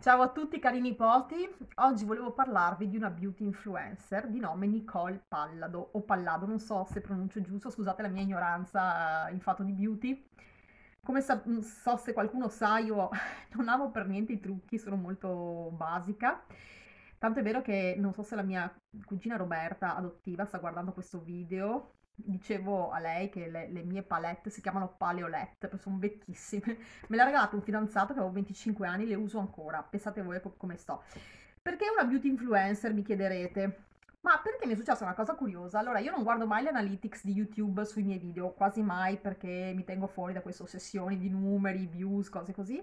Ciao a tutti cari nipoti, oggi volevo parlarvi di una beauty influencer di nome Nicole Pallado o Pallado, non so se pronuncio giusto, scusate la mia ignoranza in fatto di beauty. Come sa- so se qualcuno sa, io non amo per niente i trucchi, sono molto basica. Tanto è vero che non so se la mia cugina Roberta adottiva sta guardando questo video dicevo a lei che le, le mie palette si chiamano paleolette, sono vecchissime. Me l'ha regalato un fidanzato che avevo 25 anni, le uso ancora. Pensate voi come sto. Perché una beauty influencer, mi chiederete? Ma perché mi è successa una cosa curiosa? Allora, io non guardo mai le analytics di YouTube sui miei video, quasi mai perché mi tengo fuori da queste ossessioni di numeri, views, cose così.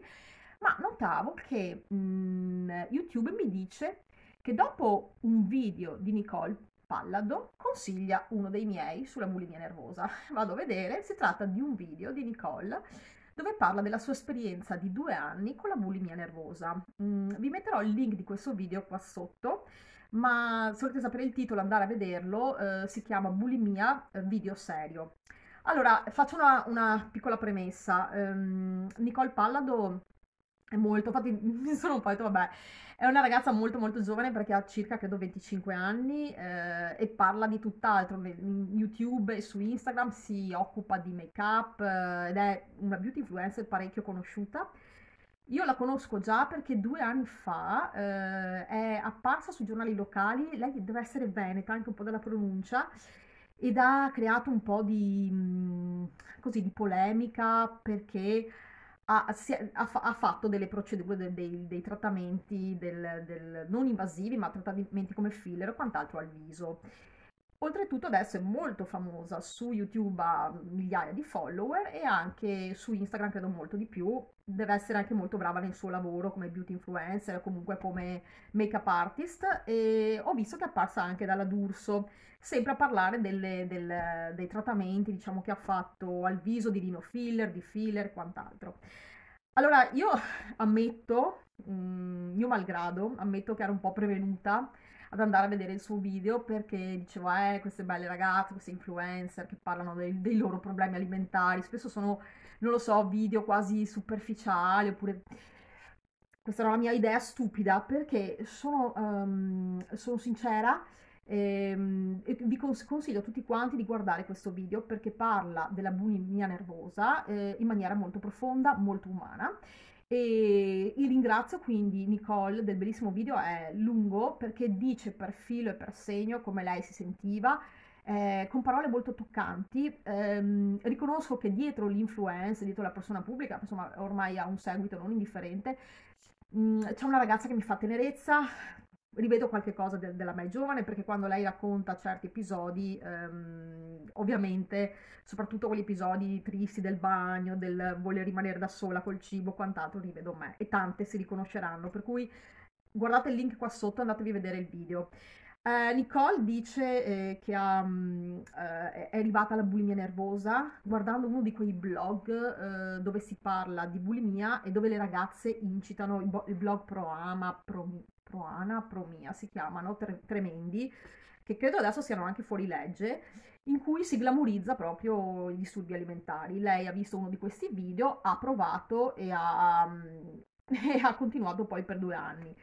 Ma notavo che mh, mm, YouTube mi dice che dopo un video di Nicole Pallado consiglia uno dei miei sulla bulimia nervosa. Vado a vedere, si tratta di un video di Nicole dove parla della sua esperienza di due anni con la bulimia nervosa. Mm, vi metterò il link di questo video qua sotto, ma se volete sapere il titolo, andare a vederlo, eh, si chiama Bulimia eh, video serio. Allora, faccio una, una piccola premessa. Um, Nicole Pallado è molto, infatti mi sono un po' detto, vabbè, è una ragazza molto molto giovane perché ha circa, credo, 25 anni eh, e parla di tutt'altro. In YouTube e su Instagram si occupa di make-up eh, ed è una beauty influencer parecchio conosciuta. Io la conosco già perché due anni fa eh, è apparsa sui giornali locali, lei deve essere veneta, anche un po' della pronuncia, ed ha creato un po' di, mm, così, di polemica perché ha, ha, ha, fatto delle procedure, dei, dei, dei trattamenti del, del, non invasivi, ma trattamenti come filler o quant'altro al viso. Oltretutto adesso è molto famosa, su YouTube ha migliaia di follower e anche su Instagram credo molto di più, deve essere anche molto brava nel suo lavoro come beauty influencer, comunque come make-up artist e ho visto che è apparsa anche dalla D'Urso, sempre a parlare delle, del, dei trattamenti diciamo che ha fatto al viso di rino filler, di filler e quant'altro. Allora io ammetto, mh, mio malgrado, ammetto che ero un po' prevenuta ad andare a vedere il suo video perché dicevo, eh, queste belle ragazze, queste influencer che parlano dei, dei loro problemi alimentari, spesso sono, non lo so, video quasi superficiali oppure questa era la mia idea stupida perché sono, um, sono sincera ehm, e vi consiglio a tutti quanti di guardare questo video perché parla della bulimia nervosa eh, in maniera molto profonda, molto umana e ringrazio quindi Nicole del bellissimo video, è lungo perché dice per filo e per segno come lei si sentiva, eh, con parole molto toccanti. Eh, riconosco che dietro l'influenza, dietro la persona pubblica, insomma ormai ha un seguito non indifferente, mh, mm, c'è una ragazza che mi fa tenerezza, rivedo qualche cosa de- della me giovane perché quando lei racconta certi episodi, ehm, ovviamente, soprattutto quegli episodi tristi del bagno, del voler rimanere da sola col cibo, quant'altro, rivedo me e tante si riconosceranno. Per cui guardate il link qua sotto, andatevi a vedere il video. Eh, Nicole dice eh, che um, eh, è arrivata alla bulimia nervosa guardando uno di quei blog eh, dove si parla di bulimia e dove le ragazze incitano il, bo- il blog Pro Ama, Pro, Proana, Promia si chiamano, tre, tremendi, che credo adesso siano anche fuori legge, in cui si glamorizza proprio i disturbi alimentari. Lei ha visto uno di questi video, ha provato e ha, e ha continuato poi per due anni.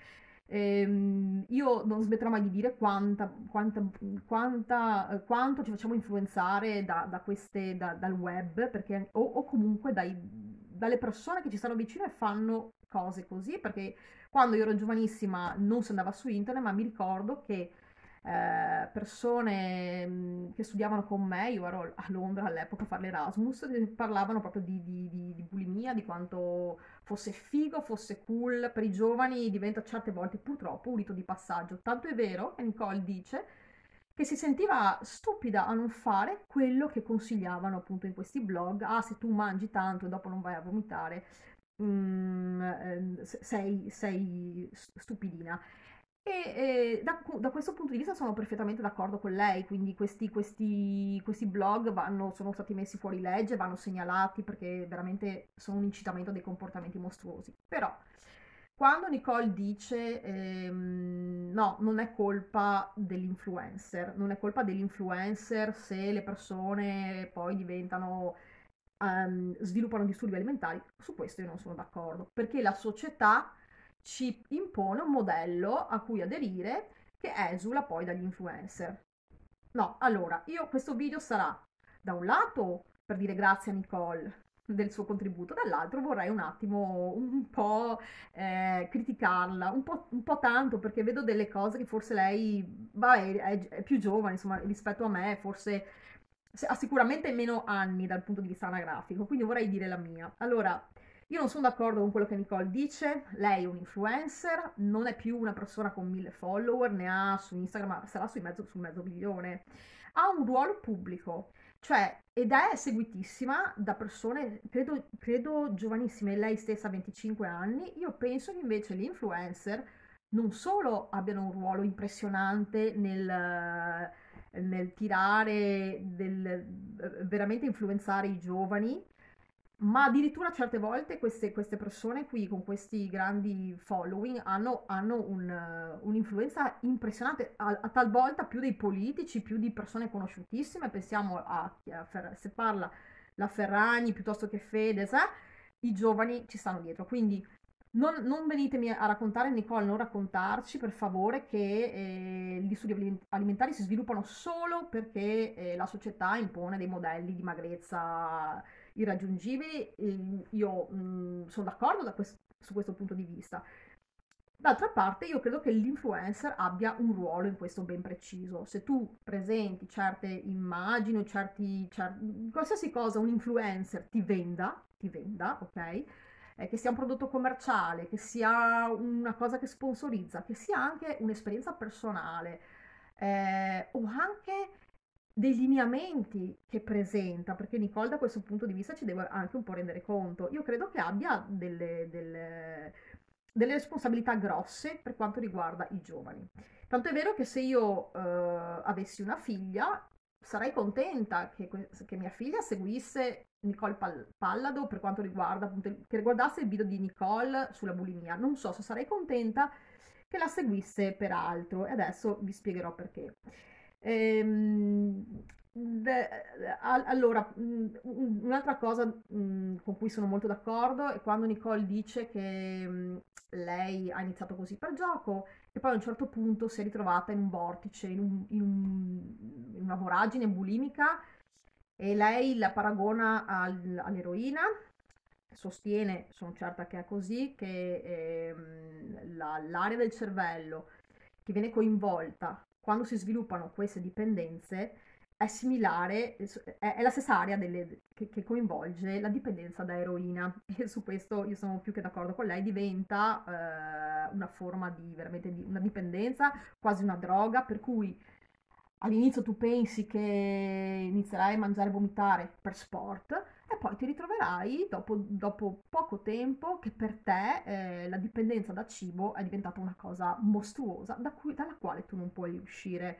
Ehm, io non smetterò mai di dire quanta, quanta, quanta, quanto ci facciamo influenzare da, da queste, da, dal web perché, o, o comunque dai, dalle persone che ci stanno vicino e fanno cose così, perché quando io ero giovanissima non si andava su internet, ma mi ricordo che eh, persone che studiavano con me, io ero a Londra all'epoca a fare l'Erasmus, parlavano proprio di, di, di, di, bulimia, di quanto fosse figo, fosse cool, per i giovani diventa certe volte purtroppo un rito di passaggio. Tanto è vero, e Nicole dice, che si sentiva stupida a non fare quello che consigliavano appunto in questi blog. Ah, se tu mangi tanto e dopo non vai a vomitare, mm, ehm, sei, sei stupidina. E, da, da, questo punto di vista sono perfettamente d'accordo con lei, quindi questi, questi, questi blog vanno, sono stati messi fuori legge, vanno segnalati perché veramente sono un incitamento dei comportamenti mostruosi. Però quando Nicole dice ehm, no, non è colpa dell'influencer, non è colpa dell'influencer se le persone poi diventano um, sviluppano disturbi alimentari, su questo io non sono d'accordo, perché la società ci impone un modello a cui aderire che esula poi dagli influencer. No, allora, io questo video sarà da un lato per dire grazie a Nicole del suo contributo, dall'altro vorrei un attimo un po' eh, criticarla, un po', un po', tanto perché vedo delle cose che forse lei vabbè, è, è, più giovane insomma rispetto a me, forse ha sicuramente meno anni dal punto di vista anagrafico, quindi vorrei dire la mia. Allora, io non sono d'accordo con quello che Nicole dice, lei è un influencer, non è più una persona con mille follower, ne ha su Instagram, sarà sui mezzo, sul mezzo milione, ha un ruolo pubblico cioè, ed è seguitissima da persone, credo, credo giovanissime, lei stessa ha 25 anni. Io penso che invece gli influencer non solo abbiano un ruolo impressionante nel, nel tirare, del, veramente influenzare i giovani, ma addirittura certe volte queste, queste, persone qui con questi grandi following hanno, hanno un, un'influenza impressionante, a, a, talvolta più dei politici, più di persone conosciutissime, pensiamo a, a Fer- se parla la Ferragni piuttosto che Fedez, eh, i giovani ci stanno dietro, quindi non, non, venitemi a raccontare, Nicole, non raccontarci per favore che eh, gli studi alimentari si sviluppano solo perché eh, la società impone dei modelli di magrezza irraggiungibili, io mh, mm, sono d'accordo questo, su questo punto di vista. D'altra parte, io credo che l'influencer abbia un ruolo in questo ben preciso. Se tu presenti certe immagini, certi, certi, qualsiasi cosa un influencer ti venda, ti venda, ok? Eh, che sia un prodotto commerciale, che sia una cosa che sponsorizza, che sia anche un'esperienza personale eh, o anche dei lineamenti che presenta, perché Nicole da questo punto di vista ci deve anche un po' rendere conto. Io credo che abbia delle, delle, delle responsabilità grosse per quanto riguarda i giovani. Tanto è vero che se io eh, avessi una figlia, sarei contenta che, che, mia figlia seguisse Nicole Pallado per quanto riguarda, appunto, che riguardasse il video di Nicole sulla bulimia. Non so se sarei contenta che la seguisse per altro e adesso vi spiegherò perché. Ehm, beh, allora, un'altra cosa con cui sono molto d'accordo è quando Nicole dice che lei ha iniziato così per gioco e poi a un certo punto si è ritrovata in un vortice, in, un, in, un, in una voragine bulimica e lei la paragona al, all'eroina, sostiene, sono certa che è così, che ehm, la, l'area del cervello che viene coinvolta quando si sviluppano queste dipendenze è similare, è, la stessa area delle, che, che, coinvolge la dipendenza da eroina. E su questo io sono più che d'accordo con lei, diventa eh, una forma di veramente di, una dipendenza, quasi una droga, per cui all'inizio tu pensi che inizierai a mangiare e vomitare per sport e poi ti ritroverai dopo, dopo poco tempo che per te eh, la dipendenza da cibo è diventata una cosa mostruosa da cui, dalla quale tu non puoi uscire.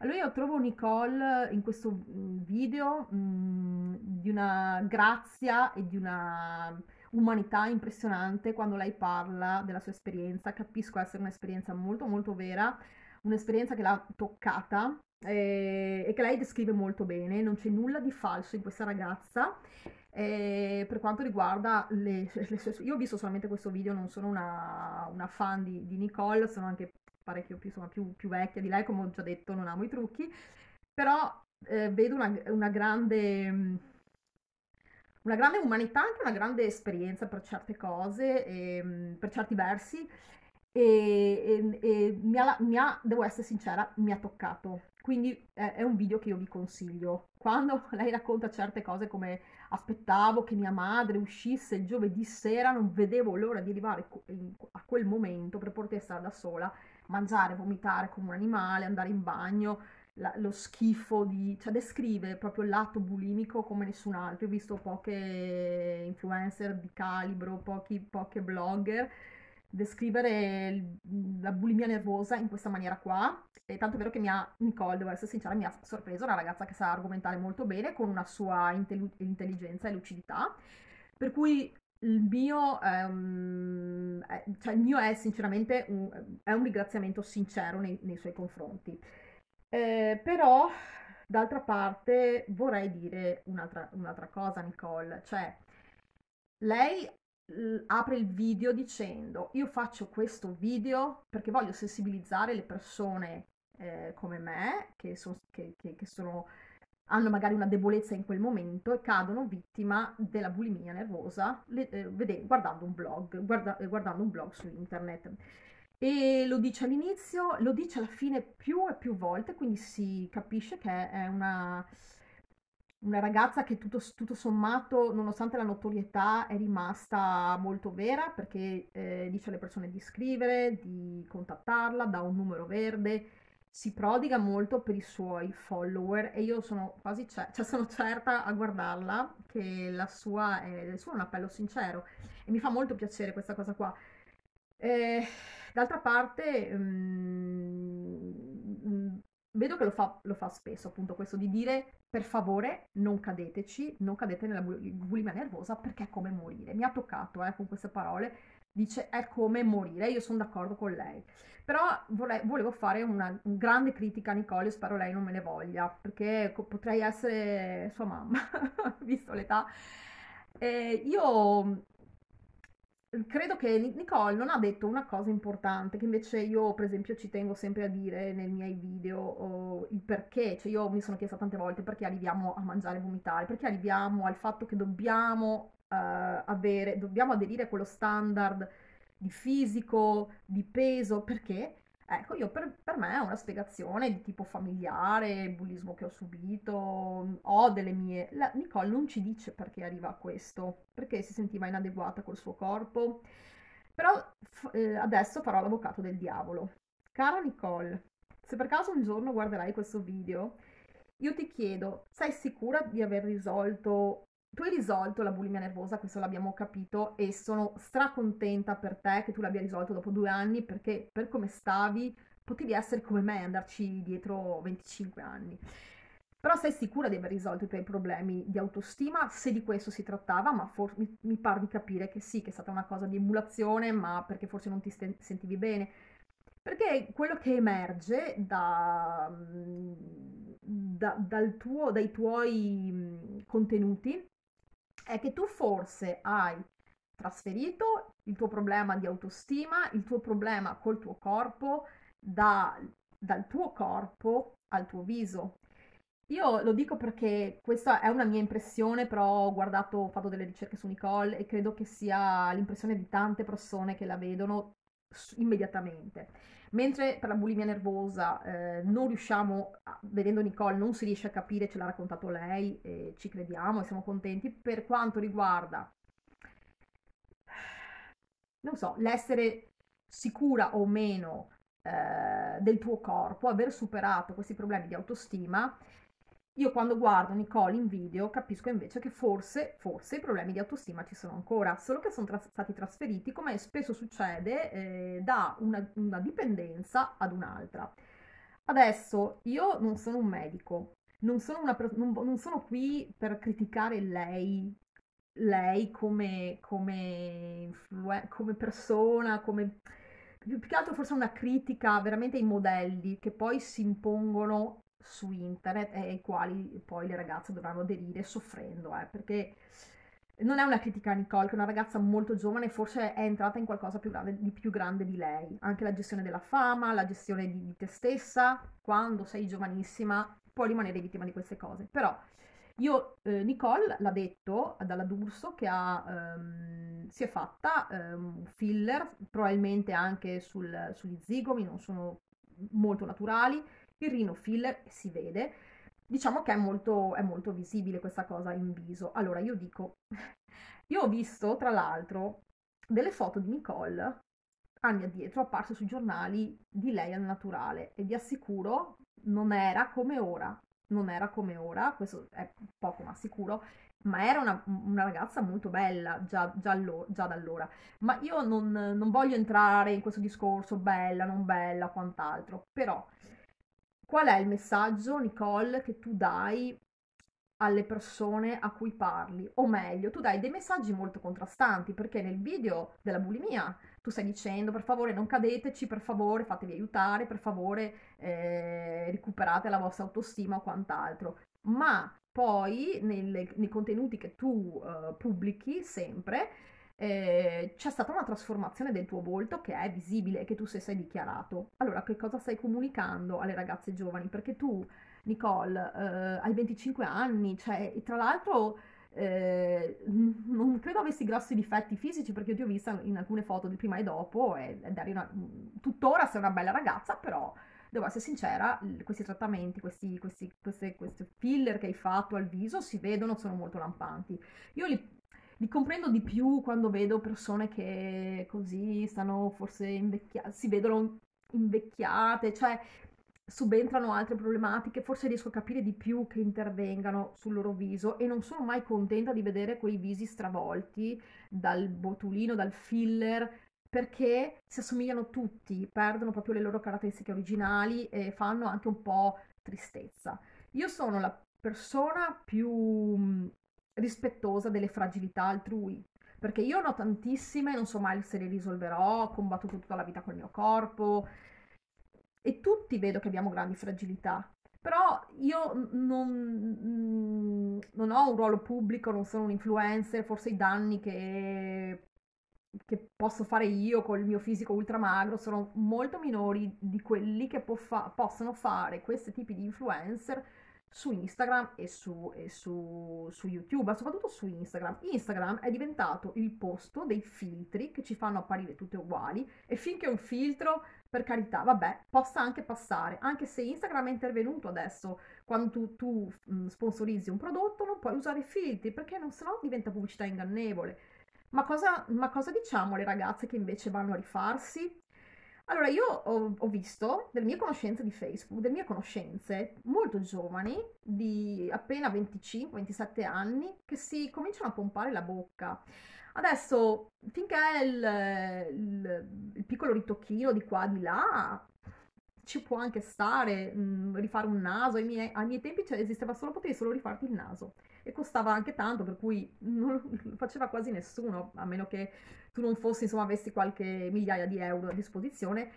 Allora io trovo Nicole in questo mm, video mh, mm, di una grazia e di una umanità impressionante quando lei parla della sua esperienza, capisco essere un'esperienza molto molto vera, un'esperienza che l'ha toccata eh, e che lei descrive molto bene, non c'è nulla di falso in questa ragazza. Eh, per quanto riguarda le, le, sue... Io ho visto solamente questo video, non sono una, una fan di, di, Nicole, sono anche parecchio più, insomma, più, più, vecchia di lei, come ho già detto, non amo i trucchi, però eh, vedo una, una grande una grande umanità, anche una grande esperienza per certe cose, e, ehm, per certi versi, e, e, e mi, ha, mi, ha, devo essere sincera, mi ha toccato. Quindi è, un video che io vi consiglio. Quando lei racconta certe cose come aspettavo che mia madre uscisse il giovedì sera, non vedevo l'ora di arrivare a quel momento per poter stare da sola, mangiare, vomitare come un animale, andare in bagno, la, lo schifo di... cioè descrive proprio il lato bulimico come nessun altro. Ho visto poche influencer di calibro, pochi, poche blogger descrivere la bulimia nervosa in questa maniera qua. E tanto è vero che mi ha, Nicole, devo essere sincera, mi ha sorpreso, una ragazza che sa argomentare molto bene, con una sua intelli- intelligenza e lucidità. Per cui il mio, um, è, cioè il mio è sinceramente un, è un ringraziamento sincero nei, nei suoi confronti. Eh, però, d'altra parte, vorrei dire un'altra, un'altra cosa, Nicole, cioè lei apre il video dicendo io faccio questo video perché voglio sensibilizzare le persone eh, come me che, so, che, che, che sono hanno magari una debolezza in quel momento e cadono vittima della bulimia nervosa le, eh, vede, guardando un blog, guarda, guardando un blog su internet. E lo dice all'inizio, lo dice alla fine più e più volte, quindi si capisce che è una, una ragazza che tutto, tutto, sommato, nonostante la notorietà, è rimasta molto vera perché eh, dice alle persone di scrivere, di contattarla, dà un numero verde, si prodiga molto per i suoi follower e io sono quasi cer- cioè sono certa a guardarla che la sua è, il suo è un appello sincero e mi fa molto piacere questa cosa qua. Eh, d'altra parte, mm, vedo che lo fa, lo fa, spesso, appunto, questo di dire per favore non cadeteci, non cadete nella bulimia nervosa perché è come morire. Mi ha toccato eh, con queste parole, dice è come morire, io sono d'accordo con lei. Però vole, volevo fare una, una, grande critica a Nicole, spero lei non me ne voglia, perché potrei essere sua mamma, visto l'età. Eh, io credo che Nicole non ha detto una cosa importante che invece io per esempio ci tengo sempre a dire nei miei video oh, il perché, cioè io mi sono chiesta tante volte perché arriviamo a mangiare e vomitare, perché arriviamo al fatto che dobbiamo uh, avere, dobbiamo aderire a quello standard di fisico, di peso, perché? Ecco, io per, per, me è una spiegazione di tipo familiare, il bullismo che ho subito, ho delle mie... La, Nicole non ci dice perché arriva a questo, perché si sentiva inadeguata col suo corpo, però f- eh, adesso farò l'avvocato del diavolo. Cara Nicole, se per caso un giorno guarderai questo video, io ti chiedo, sei sicura di aver risolto tu hai risolto la bulimia nervosa, questo l'abbiamo capito, e sono stracontenta per te che tu l'abbia risolto dopo due anni, perché per come stavi potevi essere come me, andarci dietro 25 anni. Però sei sicura di aver risolto i tuoi problemi di autostima, se di questo si trattava, ma for- mi, mi pare di capire che sì, che è stata una cosa di emulazione, ma perché forse non ti st- sentivi bene. Perché quello che emerge da, da, dal tuo, dai tuoi contenuti è che tu forse hai trasferito il tuo problema di autostima, il tuo problema col tuo corpo, da, dal tuo corpo al tuo viso. Io lo dico perché questa è una mia impressione, però ho guardato, ho fatto delle ricerche su Nicole e credo che sia l'impressione di tante persone che la vedono immediatamente. Mentre per la bulimia nervosa eh, non riusciamo, vedendo Nicole, non si riesce a capire, ce l'ha raccontato lei e ci crediamo e siamo contenti. Per quanto riguarda, non so, l'essere sicura o meno eh, del tuo corpo, aver superato questi problemi di autostima, io quando guardo Nicole in video capisco invece che forse, forse i problemi di autostima ci sono ancora, solo che sono tra- stati trasferiti, come spesso succede, eh, da una, una dipendenza ad un'altra. Adesso io non sono un medico, non sono, una, non, non sono qui per criticare lei, lei come, come, influ- come persona, come più che altro forse una critica veramente ai modelli che poi si impongono su internet e ai quali poi le ragazze dovranno aderire soffrendo, eh, perché non è una critica a Nicole, che è una ragazza molto giovane, forse è entrata in qualcosa più grande, di più grande di lei. Anche la gestione della fama, la gestione di, di te stessa, quando sei giovanissima, puoi rimanere vittima di queste cose. Però io, eh, Nicole l'ha detto dalla D'Urso che ha, um, si è fatta um, filler, probabilmente anche sul, sugli zigomi, non sono molto naturali, il rino filler si vede, diciamo che è molto, è molto visibile questa cosa in viso. Allora io dico, io ho visto tra l'altro delle foto di Nicole anni addietro apparse sui giornali di lei al naturale e vi assicuro non era come ora, non era come ora, questo è poco ma sicuro, ma era una, una ragazza molto bella già, già, allo, già da allora. Ma io non, non, voglio entrare in questo discorso bella, non bella, quant'altro, però Qual è il messaggio, Nicole, che tu dai alle persone a cui parli? O meglio, tu dai dei messaggi molto contrastanti, perché nel video della bulimia tu stai dicendo per favore non cadeteci, per favore fatevi aiutare, per favore eh, recuperate la vostra autostima o quant'altro. Ma poi nelle, nei contenuti che tu uh, pubblichi sempre eh, c'è stata una trasformazione del tuo volto che è visibile e che tu sei, sei dichiarato. Allora, che cosa stai comunicando alle ragazze giovani? Perché tu, Nicole, eh, hai 25 anni, cioè, tra l'altro... Eh, non credo avessi grossi difetti fisici perché ti ho vista in alcune foto di prima e dopo ed eri una, tuttora sei una bella ragazza però devo essere sincera questi trattamenti questi, questi, queste, questi filler che hai fatto al viso si vedono sono molto lampanti io li li comprendo di più quando vedo persone che così stanno forse invecchiate, si vedono invecchiate, cioè subentrano altre problematiche, forse riesco a capire di più che intervengano sul loro viso e non sono mai contenta di vedere quei visi stravolti dal botulino, dal filler, perché si assomigliano tutti, perdono proprio le loro caratteristiche originali e fanno anche un po' tristezza. Io sono la persona più rispettosa delle fragilità altrui. Perché io ne ho tantissime, non so mai se le risolverò, ho combattuto tutta la vita col mio corpo e tutti vedo che abbiamo grandi fragilità. Però io non, non ho un ruolo pubblico, non sono un influencer, forse i danni che, che posso fare io col mio fisico ultramagro sono molto minori di quelli che fa- possono fare questi tipi di influencer su Instagram e, su, e su, su, YouTube, ma soprattutto su Instagram. Instagram è diventato il posto dei filtri che ci fanno apparire tutte uguali e finché un filtro, per carità, vabbè, possa anche passare, anche se Instagram è intervenuto adesso, quando tu, tu mh, sponsorizzi un prodotto non puoi usare filtri perché non sennò diventa pubblicità ingannevole. Ma cosa, ma cosa diciamo alle ragazze che invece vanno a rifarsi? Allora, io ho, ho, visto delle mie conoscenze di Facebook, delle mie conoscenze molto giovani, di appena 25-27 anni, che si cominciano a pompare la bocca. Adesso, finché il, il, il piccolo ritocchino di qua, di là, ci può anche stare, mh, mm, rifare un naso, ai miei, ai miei tempi esisteva solo, potevi solo rifarti il naso e costava anche tanto, per cui non lo faceva quasi nessuno, a meno che tu non fossi, insomma, avessi qualche migliaia di euro a disposizione.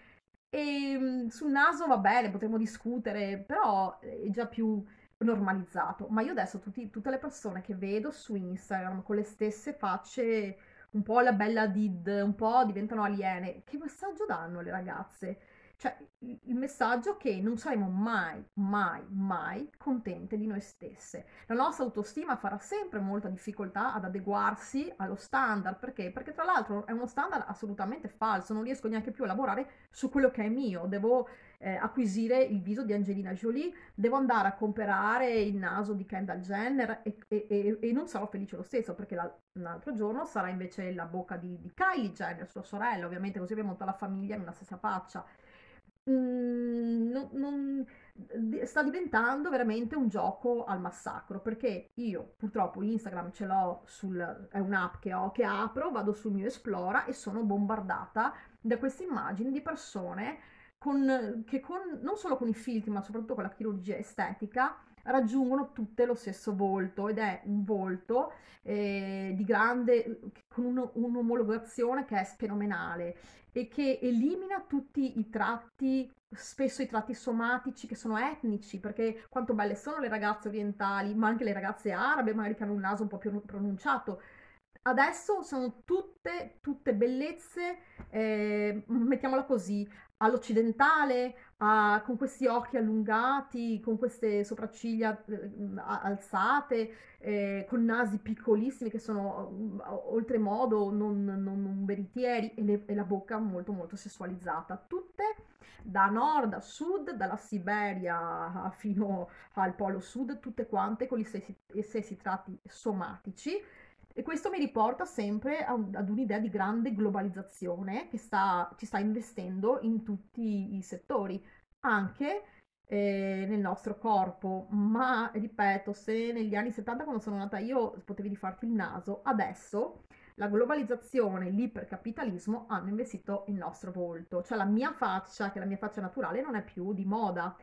E mm, sul naso va bene, potremmo discutere, però è già più normalizzato. Ma io adesso tutti, tutte le persone che vedo su Instagram con le stesse facce, un po' la bella did, un po' diventano aliene, che messaggio danno alle ragazze? Cioè, il messaggio che non saremo mai, mai, mai contente di noi stesse. La nostra autostima farà sempre molta difficoltà ad adeguarsi allo standard. Perché? Perché tra l'altro è uno standard assolutamente falso. Non riesco neanche più a lavorare su quello che è mio. Devo eh, acquisire il viso di Angelina Jolie, devo andare a comprare il naso di Kendall Jenner e, e, e, e non sarò felice lo stesso perché la, l'altro giorno sarà invece la bocca di, di Kylie Jenner, sua sorella. Ovviamente così abbiamo tutta la famiglia in una stessa faccia. Mhmm, non, non, sta diventando veramente un gioco al massacro perché io purtroppo Instagram ce l'ho sul è un'app che ho che apro, vado sul mio Esplora e sono bombardata da queste immagini di persone con, che con, non solo con i filtri ma soprattutto con la chirurgia estetica raggiungono tutte lo stesso volto ed è un volto eh, di grande con un, un'omologazione che è fenomenale e che elimina tutti i tratti, spesso i tratti somatici che sono etnici, perché quanto belle sono le ragazze orientali, ma anche le ragazze arabe, magari che hanno un naso un po' più pronunciato. Adesso sono tutte, tutte bellezze, eh, mettiamola così, all'occidentale, a, con questi occhi allungati, con queste sopracciglia eh, alzate, eh, con nasi piccolissimi che sono uh, oltremodo non, non, non veritieri e, le, e, la bocca molto molto sessualizzata. Tutte da nord a sud, dalla Siberia fino al polo sud, tutte quante con gli stessi, stessi tratti somatici e questo mi riporta sempre ad un'idea di grande globalizzazione che sta, ci sta investendo in tutti i settori, anche eh, nel nostro corpo. Ma ripeto, se negli anni 70 quando sono nata io potevi rifarti il naso, adesso la globalizzazione l'ipercapitalismo hanno investito il nostro volto, cioè la mia faccia, che è la mia faccia naturale, non è più di moda.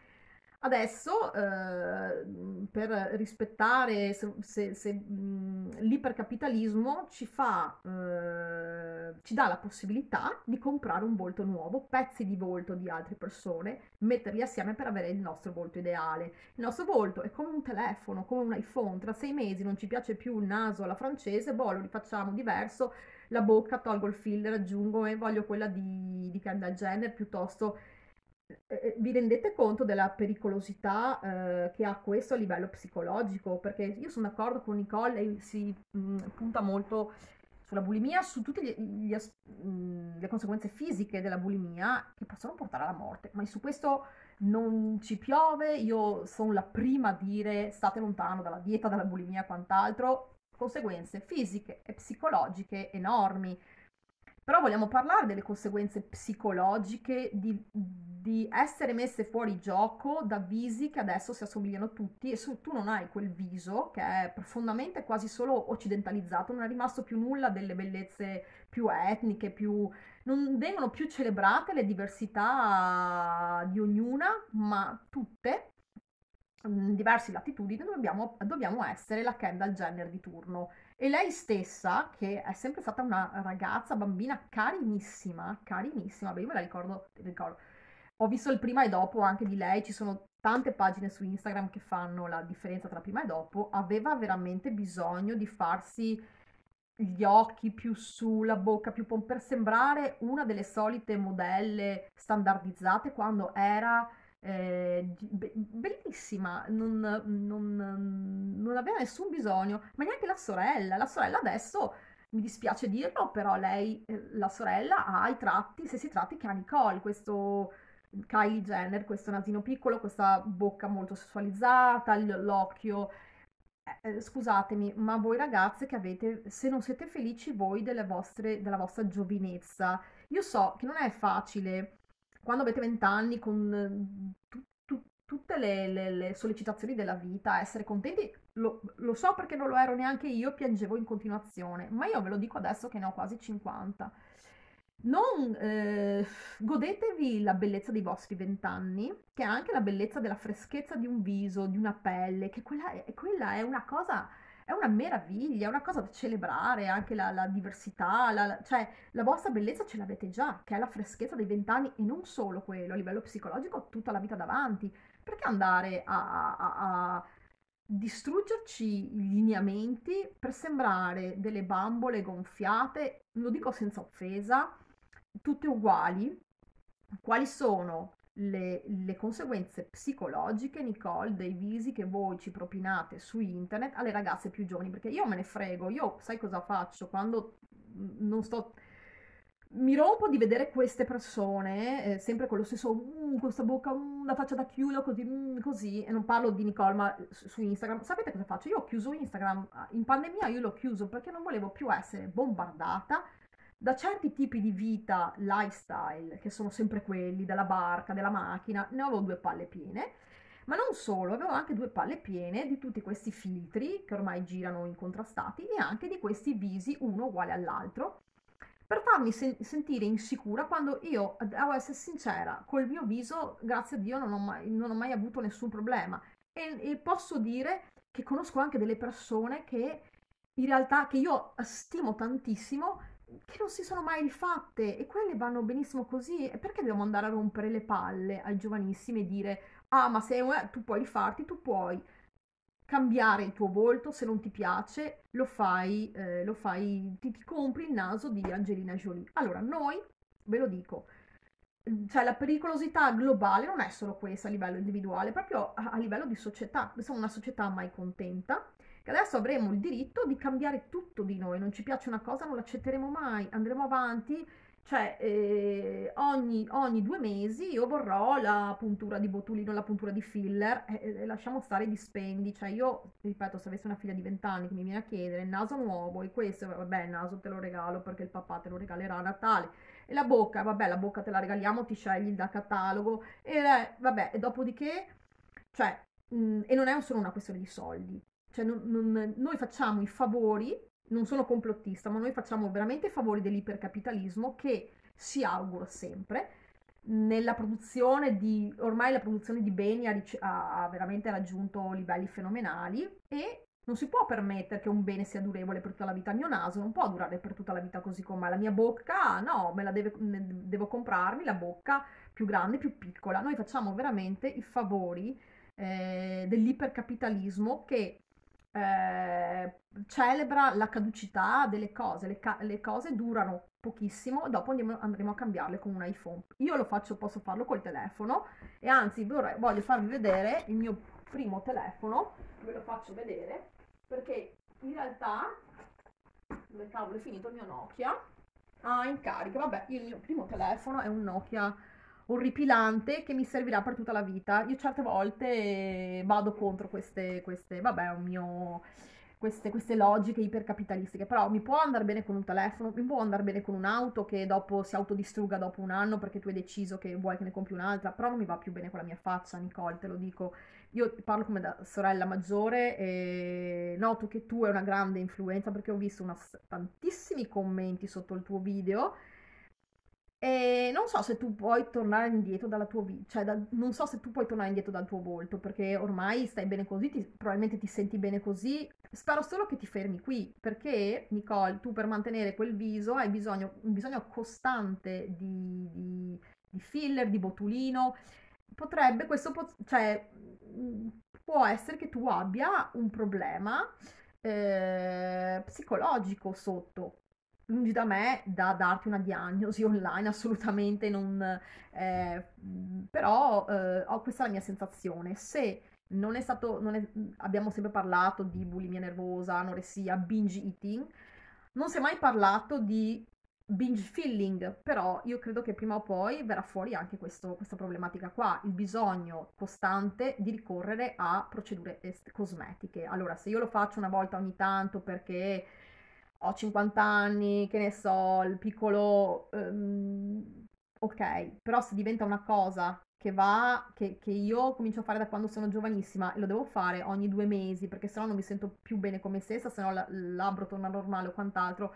Adesso, eh, per rispettare se, se, se, mh, l'ipercapitalismo ci fa, eh, ci dà la possibilità di comprare un volto nuovo, pezzi di volto di altre persone, metterli assieme per avere il nostro volto ideale. Il nostro volto è come un telefono, come un iPhone, tra sei mesi non ci piace più il naso alla francese, boh, lo rifacciamo diverso, la bocca, tolgo il filler, aggiungo e voglio quella di, di Kendall Jenner piuttosto vi rendete conto della pericolosità eh, che ha questo a livello psicologico? Perché io sono d'accordo con Nicole, lei si mh, mm, punta molto sulla bulimia, su tutte mm, le conseguenze fisiche della bulimia che possono portare alla morte, ma su questo non ci piove, io sono la prima a dire state lontano dalla dieta, dalla bulimia e quant'altro, conseguenze fisiche e psicologiche enormi. Però vogliamo parlare delle conseguenze psicologiche di, di, essere messe fuori gioco da visi che adesso si assomigliano tutti e se tu non hai quel viso che è profondamente quasi solo occidentalizzato, non è rimasto più nulla delle bellezze più etniche, più... non vengono più celebrate le diversità di ognuna, ma tutte in diverse latitudini dobbiamo, dobbiamo essere la Kendall Jenner di turno. E lei stessa, che è sempre stata una ragazza, bambina carinissima, carinissima, beh io me la ricordo, ricordo. Ho visto il prima e dopo anche di lei, ci sono tante pagine su Instagram che fanno la differenza tra prima e dopo, aveva veramente bisogno di farsi gli occhi più su, la bocca più pom- per sembrare una delle solite modelle standardizzate quando era eh, bellissima, non, non, non, aveva nessun bisogno, ma neanche la sorella. La sorella adesso, mi dispiace dirlo, però lei, eh, la sorella, ha i tratti, se si tratti che ha Nicole, questo Kylie Jenner, questo nasino piccolo, questa bocca molto sessualizzata, l'occhio. Eh, eh, scusatemi, ma voi ragazze che avete, se non siete felici voi delle vostre, della vostra giovinezza, io so che non è facile quando avete vent'anni con tu, tu, tutte le, le, le, sollecitazioni della vita, essere contenti, lo, lo, so perché non lo ero neanche io, piangevo in continuazione, ma io ve lo dico adesso che ne ho quasi 50. Non eh, godetevi la bellezza dei vostri vent'anni, che è anche la bellezza della freschezza di un viso, di una pelle, che quella è, quella è una cosa è una meraviglia, è una cosa da celebrare, anche la, la diversità, la, cioè la vostra bellezza ce l'avete già, che è la freschezza dei vent'anni e non solo quello, a livello psicologico tutta la vita davanti. Perché andare a, a, a distruggerci i lineamenti per sembrare delle bambole gonfiate, lo dico senza offesa, tutte uguali? Quali sono le, le, conseguenze psicologiche, Nicole, dei visi che voi ci propinate su internet alle ragazze più giovani, perché io me ne frego, io sai cosa faccio quando non sto... Mi rompo di vedere queste persone, eh, sempre con lo stesso, mm, questa bocca, mm, la faccia da chiudo, così, mm, così, e non parlo di Nicole, ma su, su Instagram. Sapete cosa faccio? Io ho chiuso Instagram, in pandemia io l'ho chiuso perché non volevo più essere bombardata da certi tipi di vita lifestyle, che sono sempre quelli della barca, della macchina, ne avevo due palle piene, ma non solo, avevo anche due palle piene di tutti questi filtri che ormai girano incontrastati e anche di questi visi uno uguale all'altro, per farmi sen- sentire insicura quando io, devo essere sincera, col mio viso, grazie a Dio, non ho mai, non ho mai avuto nessun problema. E, e posso dire che conosco anche delle persone che in realtà, che io stimo tantissimo, che non si sono mai rifatte e quelle vanno benissimo così. E perché dobbiamo andare a rompere le palle ai giovanissimi e dire: Ah, ma se tu puoi rifarti, tu puoi cambiare il tuo volto se non ti piace, lo fai, eh, lo fai ti, ti compri il naso di Angelina Jolie. Allora, noi, ve lo dico, cioè la pericolosità globale non è solo questa a livello individuale, proprio a, a livello di società. Siamo una società mai contenta che adesso avremo il diritto di cambiare tutto di noi, non ci piace una cosa, non l'accetteremo mai, andremo avanti, cioè eh, ogni, ogni, due mesi io vorrò la puntura di botulino, la puntura di filler e, e lasciamo stare i dispendi, cioè io, ripeto, se avessi una figlia di 20 anni che mi viene a chiedere il naso nuovo? E questo, vabbè il naso te lo regalo perché il papà te lo regalerà a Natale. E la bocca, vabbè la bocca te la regaliamo, ti scegli da catalogo. E eh, vabbè, e dopodiché, cioè, mm, e non è solo una questione di soldi, cioè non, non, noi facciamo i favori, non sono complottista, ma noi facciamo veramente i favori dell'ipercapitalismo che si augura sempre nella produzione di, ormai la produzione di beni ha, ha, veramente raggiunto livelli fenomenali e non si può permettere che un bene sia durevole per tutta la vita. Il mio naso non può durare per tutta la vita così com'è. La mia bocca, no, me la deve, devo comprarmi la bocca più grande, più piccola. Noi facciamo veramente i favori eh, dell'ipercapitalismo che eh, celebra la caducità delle cose. Le, ca- le, cose durano pochissimo, dopo andiamo, andremo a cambiarle con un iPhone. Io lo faccio, posso farlo col telefono e anzi vorrei, voglio farvi vedere il mio primo telefono, ve lo faccio vedere perché in realtà dove cavolo è finito il mio Nokia? Ah, in carica, vabbè, il mio primo telefono è un Nokia orripilante che mi servirà per tutta la vita. Io certe volte vado contro queste, queste vabbè, un mio queste, queste logiche ipercapitalistiche, però mi può andare bene con un telefono, mi può andare bene con un'auto che dopo si autodistrugga dopo un anno perché tu hai deciso che vuoi che ne compri un'altra, però non mi va più bene con la mia faccia, Nicole, te lo dico. Io parlo come da sorella maggiore e noto che tu hai una grande influenza perché ho visto una, tantissimi commenti sotto il tuo video e non so se tu puoi tornare indietro dalla tua vita, cioè da, non so se tu puoi tornare indietro dal tuo volto, perché ormai stai bene così, ti, probabilmente ti senti bene così. Spero solo che ti fermi qui, perché Nicole, tu per mantenere quel viso hai bisogno, un bisogno costante di, di, di filler, di botulino. Potrebbe, questo po- cioè, può essere che tu abbia un problema eh, psicologico sotto, lungi da me da darti una diagnosi online, assolutamente non... Eh, però eh, ho questa la mia sensazione. Se non è stato... Non è, abbiamo sempre parlato di bulimia nervosa, anoressia, binge eating, non si è mai parlato di binge feeling, però io credo che prima o poi verrà fuori anche questo, questa problematica qua, il bisogno costante di ricorrere a procedure cosmetiche. Allora, se io lo faccio una volta ogni tanto perché ho 50 anni, che ne so, il piccolo... Um, ok, però se diventa una cosa che va, che, che, io comincio a fare da quando sono giovanissima e lo devo fare ogni due mesi perché sennò non mi sento più bene come stessa, se no il labbro torna normale o quant'altro,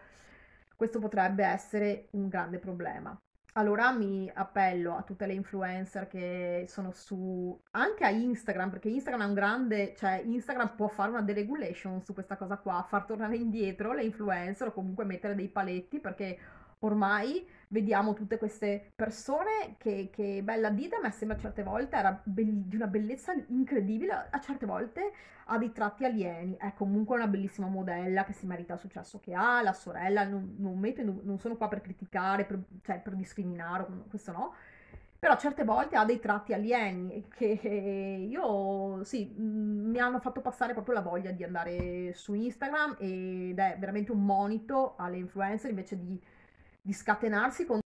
questo potrebbe essere un grande problema. Allora mi appello a tutte le influencer che sono su, anche a Instagram, perché Instagram è un grande, cioè Instagram può fare una deregulation su questa cosa qua, far tornare indietro le influencer o comunque mettere dei paletti, perché ormai vediamo tutte queste persone che, che Bella Dida, a sembra certe volte era be- di una bellezza incredibile, a certe volte ha dei tratti alieni, è comunque una bellissima modella che si merita il successo che ha, la sorella, non, non, metto, non sono qua per criticare, per, cioè per discriminare, questo no, però certe volte ha dei tratti alieni che io sì, mi hanno fatto passare proprio la voglia di andare su Instagram ed è veramente un monito alle influencer invece di di scatenarsi con